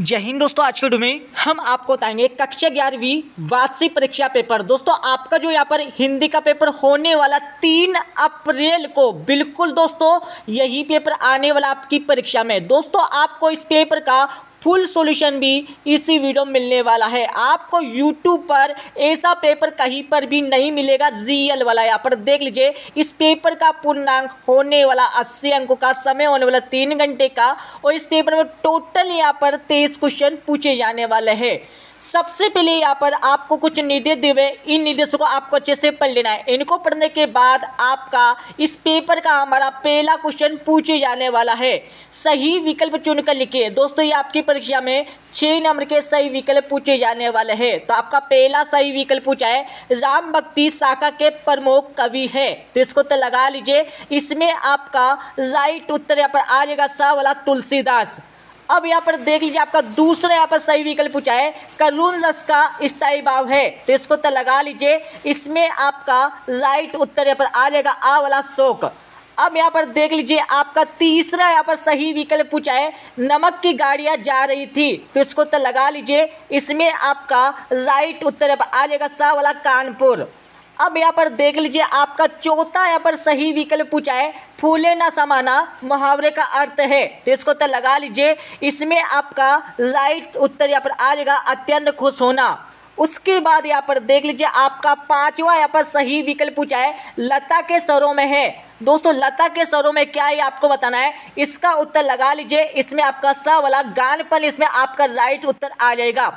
जय हिंद दोस्तों, आज के वीडियो हम आपको बताएँगे कक्षा ग्यारहवीं वार्षिक परीक्षा पेपर। दोस्तों, आपका जो यहाँ पर हिंदी का पेपर होने वाला तीन अप्रैल को, बिल्कुल दोस्तों, यही पेपर आने वाला आपकी परीक्षा में। दोस्तों, आपको इस पेपर का फुल सॉल्यूशन भी इसी वीडियो में मिलने वाला है। आपको यूट्यूब पर ऐसा पेपर कहीं पर भी नहीं मिलेगा रियल वाला यहाँ पर देख लीजिए। इस पेपर का पूर्णांक होने वाला अस्सी अंकों का, समय होने वाला तीन घंटे का, और इस पेपर में टोटल यहाँ पर तेईस क्वेश्चन पूछे जाने वाले हैं। सबसे पहले यहाँ पर आपको कुछ निर्देश दिए इन निर्देशों को आपको अच्छे से पढ़ लेना है। इनको पढ़ने के बाद आपका इस पेपर का हमारा पहला क्वेश्चन पूछे जाने वाला है। सही विकल्प चुनकर लिखिए। दोस्तों, ये आपकी परीक्षा में छह नंबर के सही विकल्प पूछे जाने वाले हैं। तो आपका पहला सही विकल्प पूछा है, राम भक्ति शाखा के प्रमुख कवि है। तो इसको तो लगा लीजिए। इसमें आपका राइट उत्तर यहाँ पर आ जाएगा सा वाला तुलसीदास। अब यहाँ पर देख लीजिए आपका दूसरा यहाँ पर सही विकल्प पूछा है। करुण रस का स्थायी भाव है तो इसको तो लगा लीजिए। इसमें आपका राइट उत्तर यहाँ पर आ जाएगा, आ वाला शोक। अब यहाँ पर देख लीजिए, आपका तीसरा यहाँ पर सही विकल्प पूछा है, नमक की गाड़ियाँ जा रही थी तो इसको तो लगा लीजिए। इसमें आपका राइट उत्तर पर आ जाएगा, सा वाला कानपुर। अब यहाँ पर देख लीजिए, आपका चौथा यहाँ पर सही विकल्प पूछा है, फूले ना समाना, मुहावरे का अर्थ है। तो इसको तो लगा लीजिए, इसमें आपका राइट उत्तर यहाँ पर आ जाएगा, अत्यंत खुश होना। उसके बाद यहाँ पर देख लीजिए, आपका पांचवा यहाँ पर सही विकल्प पूछा है, लता के सरों में है। दोस्तों, लता के सरों में क्या है आपको बताना है? इसका उत्तर लगा लीजिए, इसमें आपका स वाला गानपन इसमें आपका राइट उत्तर आ जाएगा।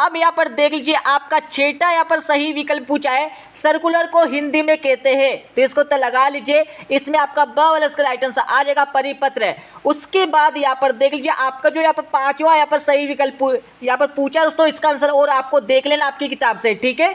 अब यहाँ पर देख लीजिए, आपका छेटा यहाँ पर सही विकल्प पूछा है। सर्कुलर को हिंदी में कहते हैं। तो इसको तो लगा लीजिए, इसमें आपका ब वाला इसका राइट आंसर आ जाएगा परिपत्र। उसके बाद यहाँ पर देख लीजिए, आपका जो यहाँ पर पांचवा यहाँ पर सही विकल्प यहाँ पर पूछा दोस्तों इसका आंसर और आपको देख लेना आपकी किताब से, ठीक है?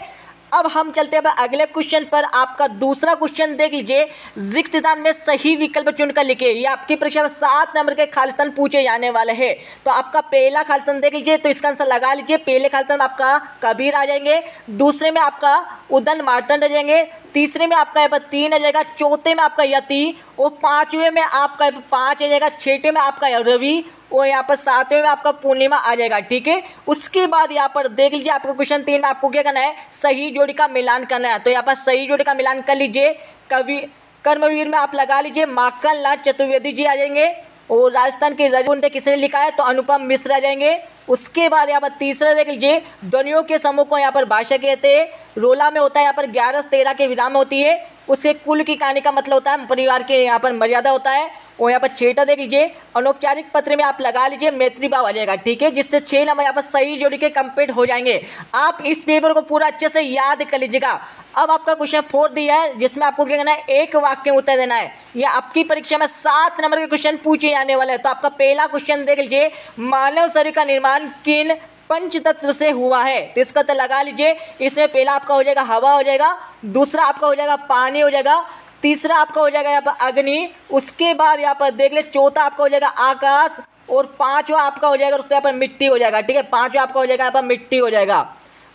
अब हम चलते हैं अगले क्वेश्चन पर। आपका दूसरा क्वेश्चन देख लीजिए स्थान में सही विकल्प चुनकर लिखे ये आपकी परीक्षा में सात नंबर के खालिस्तान पूछे जाने वाले हैं। तो आपका पहला खालिस्तान देख लीजिए तो इसका आंसर लगा लीजिए। पहले खालिस्तान में आपका कबीर आ जाएँगे। दूसरे में आपका उदन मार्टन आ जाएँगे। तीसरे में आपका यहाँ पर तीन आ जाएगा। चौथे में आपका यति। और पाँचवें में आपका पाँच आ जाएगा। छठे में आपका रवि। और यहाँ पर सातवें में आपका पूर्णिमा आ जाएगा, ठीक है? उसके बाद यहाँ पर देख लीजिए आपका क्वेश्चन तीन में आपको क्या करना है? सही जोड़ी का मिलान करना है। तो यहाँ पर सही जोड़ी का मिलान कर लीजिए। कवि, कर्मवीर में आप लगा लीजिए। माखन लाल चतुर्वेदी जी आ जाएँगे। और राजस्थान के रजगुंडे किसने लिखा है? तो अनुपम मिश्र आ जाएँगे। उसके बाद यहाँ पर तीसरा देख लीजिए। ध्वनियों के समूह को यहाँ पर भाषा कहते हैं। रोला में होता है, यहाँ पर ग्यारह तेरह के विराम होती है। उसके कुल की कहानी का मतलब होता है, परिवार के यहाँ पर मर्यादा होता है। और यहाँ पर छेटा देख लीजिए अनौपचारिक पत्र में आप लगा लीजिए, मैत्री भाव आ जाएगा, ठीक है? जिससे छः नंबर यहाँ पर सही जोड़ी के कंप्लीट हो जाएँगे। आप इस पेपर को पूरा अच्छे से याद कर लीजिएगा। अब आपका क्वेश्चन फोर दिया है, जिसमें आपको क्या करना है? एक वाक्य उत्तर देना है। या आपकी परीक्षा में सात नंबर के क्वेश्चन पूछे जाने वाले हैं। तो आपका पहला क्वेश्चन देख लीजिए, मानव शरीर का निर्माण किन पंच तत्व से हुआ है। तो इसका तो लगा लीजिए, इसमें पहला आपका हो जाएगा हवा हो जाएगा, दूसरा आपका हो जाएगा पानी हो जाएगा, तीसरा आपका हो जाएगा यहाँ पर अग्नि, उसके बाद यहाँ पर देख ले चौथा आपका हो जाएगा आकाश, और पांचवा आपका हो जाएगा, उसके यहाँ पर मिट्टी हो जाएगा, ठीक है? पांचवा आपका हो जाएगा, यहाँ पर मिट्टी हो जाएगा।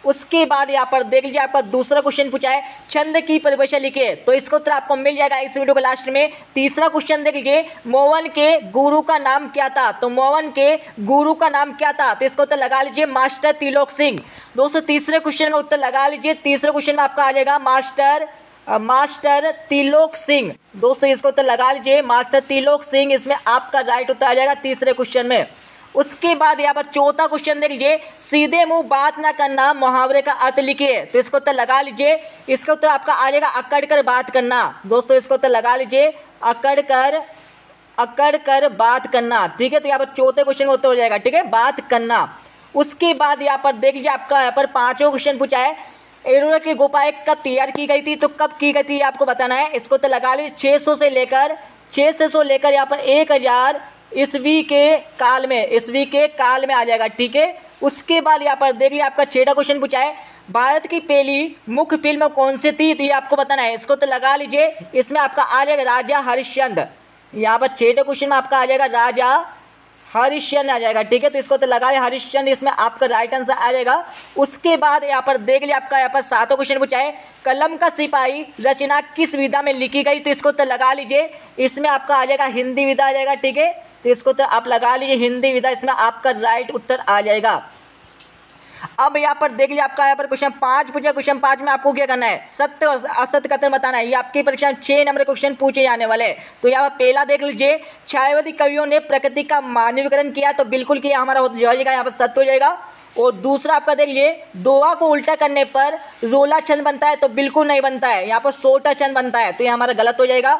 उसके बाद यहाँ पर देख लीजिए, आपका दूसरा क्वेश्चन पूछा है, छंद की परिभाषा लिखिए। तो इसको उत्तर आपको मिल जाएगा इस वीडियो के लास्ट में। तीसरा क्वेश्चन देख लीजिए, मोहन के गुरु का नाम क्या था? तो मोहन के गुरु का नाम क्या था? तो इसको उत्तर लगा लीजिए, मास्टर तिलोक सिंह। दोस्तों, तीसरे क्वेश्चन का उत्तर लगा लीजिए, तीसरे क्वेश्चन में आपका आ जाएगा, मास्टर मास्टर तिलोक सिंह। दोस्तों, इसको उत्तर लगा लीजिए, मास्टर तिलोक सिंह, इसमें आपका राइट उत्तर आ जाएगा तीसरे क्वेश्चन में। उसके बाद यहाँ पर चौथा क्वेश्चन देख लीजिए। सीधे मुँह बात ना करना, मुहावरे का अर्थ लिखिए। तो इसको उत्तर लगा लीजिए। इसका उत्तर आपका आ जाएगा अकड़ कर बात करना। दोस्तों, इसको उत्तर लगा लीजिए। अकड़ कर अकड़ कर बात करना। ठीक है तो यहाँ पर चौथे क्वेश्चन का उत्तर हो जाएगा। ठीक है, बात करना। उसके बाद यहाँ पर देख लीजिए, आपका यहाँ पर पांचवा क्वेश्चन पूछा है। एरोरा की गुफाएँ कब तैयार की गई थी तो कब की गई थी आपको बताना है। इसको तो लगा लीजिए 600 से लेकर 600 से सौ लेकर यहाँ पर 1000 ईस्वी के काल में ईस्वी के काल में आ जाएगा, ठीक है? उसके बाद यहाँ पर देख देखिए, आपका छठा क्वेश्चन पूछा है, भारत की पहली मुख्य फ़िल्म कौन सी थी? तो ये आपको बताना है, इसको तो लगा लीजिए, इसमें आपका आ जाएगा राजा हरिश्चंद्र। यहाँ पर छठे क्वेश्चन में आपका आ जाएगा राजा हरिश्चंद्र आ जाएगा, ठीक है? तो इसको तो लगा लिया, हरिश्चंद्र, इसमें आपका राइट आंसर आ जाएगा। उसके बाद यहाँ पर देख लिया आपका, यहाँ पर सातों क्वेश्चन पूछा है, कलम का सिपाही रचना किस विधा में लिखी गई? तो इसको तो लगा लीजिए, इसमें आपका आ जाएगा, हिंदी विधा आ जाएगा, ठीक है? तो इसको तो आप लगा लीजिए, हिंदी विधा, इसमें आपका राइट उत्तर आ जाएगा। अब यहाँ पर देख लीजिए, आपका यहाँ पर क्वेश्चन पाँच पूछा क्वेश्चन पाँच में आपको क्या करना है? सत्य और असत्य कथन बताना है। ये आपकी परीक्षा में छह नंबर क्वेश्चन पूछे जाने वाले तो यहाँ पर पहला देख लीजिए, छायावती कवियों ने प्रकृति का मानवीकरण किया तो बिल्कुल किया हमारा हो जाएगा, यहाँ पर सत्य हो जाएगा। और दूसरा आपका देख लीजिए, दोहा को उल्टा करने पर रोला छंद बनता है तो बिल्कुल नहीं बनता है। यहाँ पर सोटा छंद बनता है तो ये हमारा गलत हो जाएगा।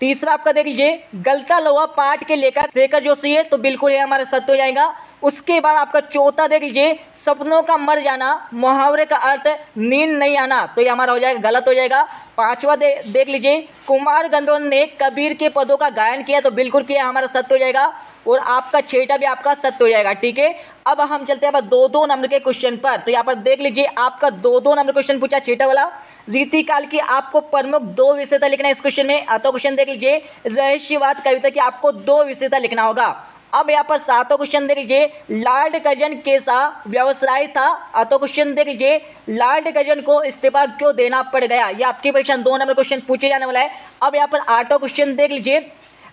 तीसरा आपका देख लीजिए गलता लोहा पाठ के लेकर शेखर जोशी है तो बिल्कुल ये हमारा सत्य हो जाएगा। उसके बाद आपका चौथा देख लीजिए सपनों का मर जाना मुहावरे का अर्थ नींद नहीं आना तो ये हमारा हो जाएगा गलत हो जाएगा। पांचवा दे, देख लीजिए कुमार गंधर्व ने कबीर के पदों का गायन किया तो बिल्कुल किया हमारा सत्य हो जाएगा। और आपका छेटा भी आपका सत्य हो जाएगा, ठीक है? अब हम चलते हैं दो दो नंबर के क्वेश्चन पर। तो यहाँ पर देख लीजिए, आपका दो दो नंबर क्वेश्चन पूछा छेटा वाला। रीति काल की आपको प्रमुख दो विषयता लिखना है इस क्वेश्चन में। तो क्वेश्चन देख लीजिए, रहस्यवाद कविता की आपको दो विषयता लिखना होगा। अब यहाँ पर सातों क्वेश्चन देख लीजिए, लॉर्ड गजन कैसा व्यवसाय था? तो क्वेश्चन देख लीजिए, लॉर्ड गजन को इस्तीफा क्यों देना पड़ गया? ये आपकी परीक्षा दो नंबर क्वेश्चन पूछे जाने वाला है। अब यहाँ पर आठों क्वेश्चन देख लीजिए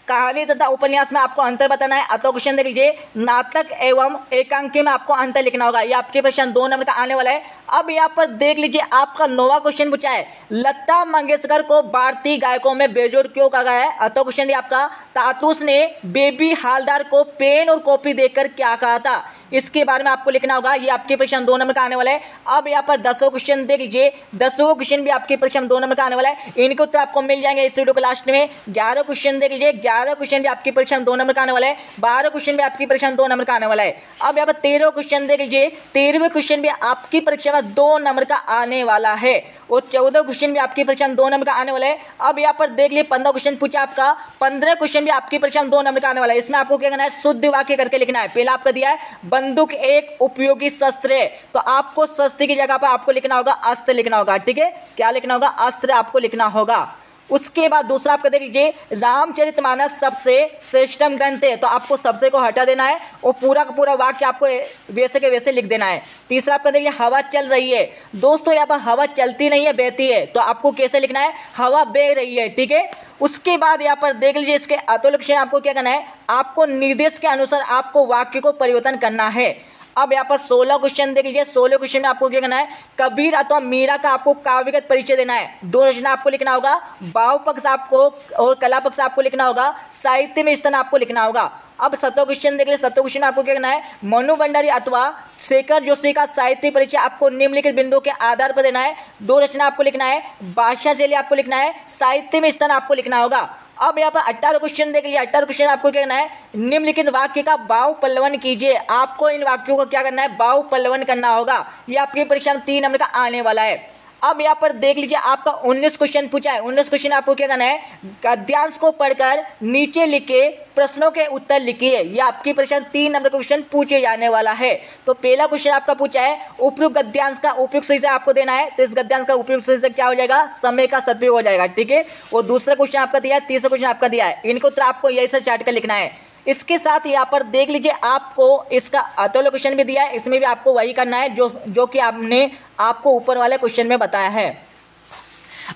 कहानी तथा उपन्यास में आपको अंतर बताना है। अतो क्वेश्चन देख लीजिए नाटक एवं एकांकी में आपको अंतर लिखना होगा। ये आपके प्रश्न दो नंबर का आने वाला है। अब यहाँ पर देख लीजिए आपका नोवा क्वेश्चन पूछा है। लता मंगेशकर को भारतीय गायकों में बेजोड़ क्यों कहा गया है? अतो क्वेश्चन आपका, तातुस ने बेबी हालदार को पेन और कॉपी देकर क्या कहा था? इसके बारे में आपको लिखना होगा, ये आपके परीक्षा दो नंबर का आने वाला है। अब यहाँ पर दसों क्वेश्चन देख लीजिए दसों क्वेश्चन भी आपके परीक्षा दो नंबर का आने वाला है। इनके उत्तर आपको मिल जाएँगे इस वीडियो के लास्ट में। ग्यारह क्वेश्चन देख लीजिए ग्यारह क्वेश्चन भी आपकी परीक्षा दो नंबर का आने वाला है। बारह क्वेश्चन भी आपकी परीक्षा दो नंबर का आने वाला है। अब यहाँ पर तेरह क्वेश्चन देख लीजिए, तेरहवें क्वेश्चन भी आपकी परीक्षा में दो नंबर का आने वाला है। और चौदह क्वेश्चन भी आपकी परीक्षा में दो नंबर का आने वाला है। अब यहाँ पर देख लीजिए, पंद्रह क्वेश्चन पूछा आपका। पंद्रह क्वेश्चन भी आपकी परीक्षा में दो नंबर का आने वाला है। इसमें आपको क्या करना है? शुद्ध वाक्य करके लिखना है। पहला आपका दिया है, बंदूक एक उपयोगी शस्त्र है। तो आपको शस्त्र की जगह पर आपको लिखना होगा अस्त्र लिखना होगा, ठीक है? क्या लिखना होगा? अस्त्र आपको लिखना होगा। उसके बाद दूसरा आपका देख लीजिए रामचरितमानस सबसे श्रेष्ठम ग्रंथ है। तो आपको सबसे को हटा देना है, और पूरा का पूरा वाक्य आपको वैसे के वैसे लिख देना है। तीसरा आपका देखिए हवा चल रही है। दोस्तों, यहाँ पर हवा चलती नहीं है, बहती है। तो आपको कैसे लिखना है? हवा बह रही है, ठीक है? उसके बाद यहाँ पर देख लीजिए, इसके अतुलक्षण आपको क्या करना है? आपको निर्देश के अनुसार आपको वाक्य को परिवर्तन करना है। अब यहाँ पर सोलह क्वेश्चन देख लीजिए, सोलह क्वेश्चन में आपको क्या करना है? कबीर अथवा मीरा का आपको काव्यगत परिचय देना है। दो रचना आपको लिखना होगा भाव पक्ष आपको और कला पक्ष आपको लिखना होगा, साहित्य में स्तन आपको लिखना होगा। अब सत्तो क्वेश्चन देख लीजिए सत्तो क्वेश्चन आपको क्या करना है? मनु भंडारी अथवा शेखर जोशी का साहित्य परिचय आपको निम्नलिखित बिंदु के आधार पर देना है। दो रचना आपको लिखना है, बादशाह शैली आपको लिखना है, साहित्य में स्तन आपको लिखना होगा। अब यहाँ पर अट्ठारह क्वेश्चन देख लीजिए, अट्ठारह क्वेश्चन आपको क्या करना है? निम्नलिखित वाक्य का बाहु पल्लवन कीजिए। आपको इन वाक्यों का क्या करना है? बाहु पल्लवन करना होगा। ये आपकी परीक्षा में तीन नंबर का आने वाला है। अब यहाँ पर देख लीजिए, आपका 19 क्वेश्चन पूछा है। 19 क्वेश्चन आपको क्या करना है? गद्यांश को पढ़कर नीचे लिखे प्रश्नों के उत्तर लिखिए। यह आपकी परीक्षा तीन नंबर का क्वेश्चन पूछे जाने वाला है। तो पहला क्वेश्चन आपका पूछा है, उपयुक्त गद्यांश का उपयुक्त शीर्षक आपको देना है। तो इस गद्यांश का उपयुक्त शीर्षक क्या हो जाएगा? समय का सदुपयोग हो जाएगा, ठीक है? और दूसरा क्वेश्चन आपका दिया है, तीसरा क्वेश्चन आपका दिया है। इनको उत्तर आपको यही सर चार्ट कर लिखना है। इसके साथ यहाँ पर देख लीजिए, आपको इसका अतो लोकेशन भी दिया है। इसमें भी आपको वही करना है, जो जो कि आपने आपको ऊपर वाले क्वेश्चन में बताया है।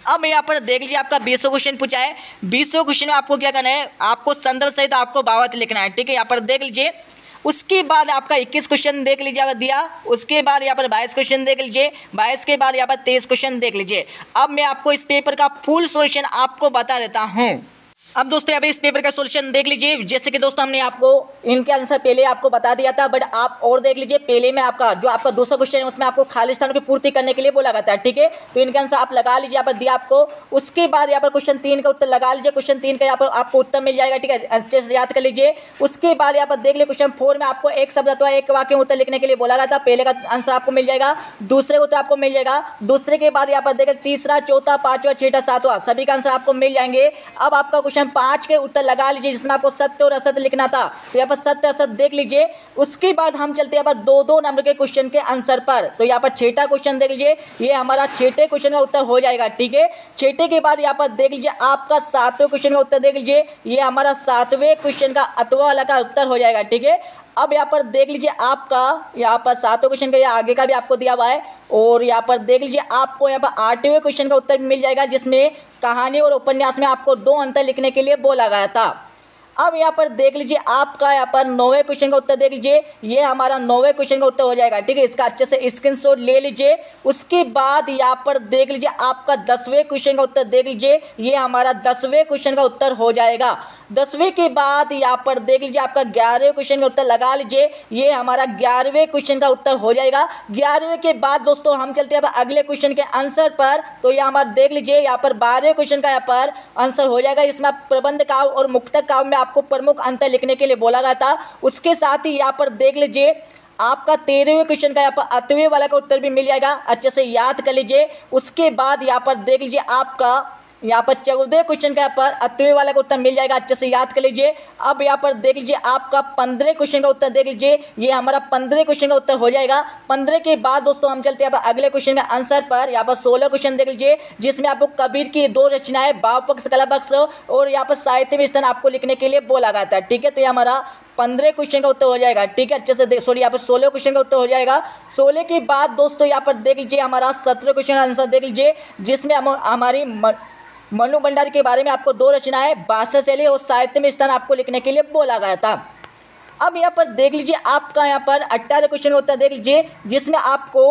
अब यहाँ पर देख लीजिए, आपका बीसों क्वेश्चन पूछा है। बीसों क्वेश्चन में आपको क्या करना है? आपको संदर्भ सहित आपको बावत लिखना है, ठीक है? यहाँ पर देख लीजिए, उसके बाद आपका 21 क्वेश्चन देख लीजिए, अगर दिया, उसके बाद यहाँ पर 22 क्वेश्चन देख लीजिए 22 के बाद यहाँ पर 23 क्वेश्चन देख लीजिए। अब मैं आपको इस पेपर का फुल सोल्यूशन आपको बता देता हूँ। अब दोस्तों अभी इस पेपर का सोल्यूशन देख लीजिए। जैसे कि दोस्तों, हमने आपको इनके आंसर पहले आपको बता दिया था बट आप और देख लीजिए, पहले में आपका, जो आपका दूसरा क्वेश्चन है, उसमें आपको खाली स्थानों की पूर्ति करने के लिए बोला गया था, ठीक है? तो इनके आंसर आप लगा लीजिए, यहाँ पर दिया आपको। उसके बाद यहाँ पर क्वेश्चन तीन का उत्तर लगा लीजिए। क्वेश्चन तीन का यहाँ पर आपको उत्तर मिल जाएगा, ठीक है? याद कर लीजिए। उसके बाद यहाँ पर देख लीजिए क्वेश्चन फोर में आपको एक शब्द अथवा एक वाक्य उत्तर लिखने के लिए बोला गया था। पहले का आंसर आपको मिल जाएगा, दूसरे उत्तर आपको मिल जाएगा। दूसरे के बाद यहाँ पर देखिए तीसरा, चौथा, पांचवा, छठा, सातवा, सभी का आंसर आपको मिल जाएँगे। अब आपका क्वेश्चन पाँच के उत्तर लगा लीजिए, जिसमें आपको सत्य और असत्य लिखना था। तो यहाँ पर सत्य, असत्य देख लीजिए। उसके बाद हम चलते हैं दो दो नंबर के क्वेश्चन के आंसर पर। तो यहाँ पर छठा क्वेश्चन देख लीजिए। ये हमारा छठे क्वेश्चन का उत्तर हो जाएगा, ठीक है? छठे के बाद यहाँ पर देख लीजिए, आपका सातवें क्वेश्चन का उत्तर देख लीजिए। ये हमारा सातवें क्वेश्चन का अतवा वाला का उत्तर हो जाएगा, ठीक है? अब यहाँ पर देख लीजिए, आपका यहाँ पर सातवें क्वेश्चन का या आगे का भी आपको दिया हुआ है। और यहाँ पर देख लीजिए, आपको यहाँ पर आठवें क्वेश्चन का उत्तर मिल जाएगा, जिसमें कहानी और उपन्यास में आपको दो अंतर लिखने के लिए बोला गया था। अब यहाँ पर देख लीजिए, आपका यहाँ पर नौवे क्वेश्चन का उत्तर देख लीजिए। ये हमारा नौवे क्वेश्चन का उत्तर हो जाएगा, ठीक है? इसका अच्छे से स्क्रीनशॉट ले लीजिए। उसके बाद यहाँ पर देख लीजिए, आपका दसवें क्वेश्चन का उत्तर देख लीजिए। ये हमारा दसवें क्वेश्चन का उत्तर हो जाएगा। दसवें के बाद यहाँ पर देख लीजिए, आपका ग्यारहवें क्वेश्चन का उत्तर लगा लीजिए। ये हमारा ग्यारहवें क्वेश्चन का उत्तर हो जाएगा। ग्यारहवें के बाद दोस्तों, हम चलते हैं अगले क्वेश्चन के आंसर पर। तो यहाँ हमारा देख लीजिए, यहाँ पर बारहवें क्वेश्चन का यहाँ पर आंसर हो जाएगा। इसमें प्रबंध काव और मुक्तक काव में आपको प्रमुख अंतर लिखने के लिए बोला गया था। उसके साथ ही यहाँ पर देख लीजिए, आपका तेरहवें क्वेश्चन का यहाँ पर अतवे वाला का उत्तर भी मिल जाएगा। अच्छे से याद कर लीजिए। उसके बाद यहाँ पर देख लीजिए आपका यहाँ पर चौदह क्वेश्चन का यहाँ पर अतवे वाला का उत्तर मिल जाएगा। अच्छे से याद कर लीजिए। अब यहाँ पर देख लीजिए, आपका पंद्रह क्वेश्चन का उत्तर देख लीजिए। ये हमारा पंद्रह क्वेश्चन का उत्तर हो जाएगा। पंद्रह के बाद दोस्तों हम चलते हैं अगले क्वेश्चन का आंसर पर। यहाँ पर सोलह क्वेश्चन देख लीजिए, जिसमें आपको कबीर की दो रचनाएँ भाव पक्ष कला पक्ष और यहाँ पर साहित्य स्थान आपको लिखने के लिए बोला गया था। ठीक है तो ये हमारा पंद्रह क्वेश्चन का उत्तर हो जाएगा। ठीक है, अच्छे से देख सॉरी यहाँ पर सोलह क्वेश्चन का उत्तर हो जाएगा। सोलह के बाद दोस्तों यहाँ पर देख लीजिए, हमारा सत्रह क्वेश्चन का आंसर देख लीजिए, जिसमें हम, हमारी मनु भंडारी के बारे में आपको दो रचनाएँ भाषा शैली और साहित्य में स्थान आपको लिखने के लिए बोला गया था। अब यहाँ पर देख लीजिए, आपका यहाँ पर अट्ठारह क्वेश्चन होता है, देख लीजिए, जिसमें आपको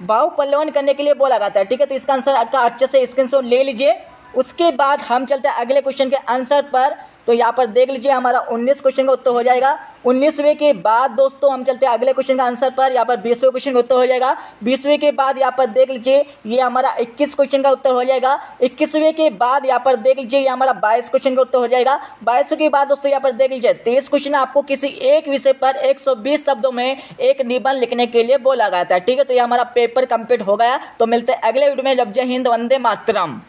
भाव पल्लवन करने के लिए बोला गया था ठीक है तो इसका आंसर आपका अच्छे से स्क्रीन ले लीजिए। उसके बाद हम चलते हैं अगले क्वेश्चन के आंसर पर। तो यहाँ पर देख लीजिए, हमारा उन्नीस क्वेश्चन का उत्तर हो जाएगा। उन्नीसवें के बाद दोस्तों, हम चलते हैं अगले क्वेश्चन का आंसर पर। यहाँ पर बीसवें क्वेश्चन का उत्तर हो जाएगा। बीसवें के बाद यहाँ पर देख लीजिए, ये हमारा इक्कीस क्वेश्चन का उत्तर हो जाएगा। इक्कीसवें के बाद यहाँ पर देख लीजिए, ये हमारा बाईस क्वेश्चन का उत्तर हो जाएगा। बाईसवें के बाद दोस्तों, यहाँ पर देख लीजिए, तेईस क्वेश्चन आपको किसी एक विषय पर एक सौ बीस शब्दों में एक निबंध लिखने के लिए बोला गया था। ठीक है तो ये हमारा पेपर कंप्लीट हो गया। तो मिलते हैं अगले वीडियो में। जब जय हिंद, वंदे मातरम।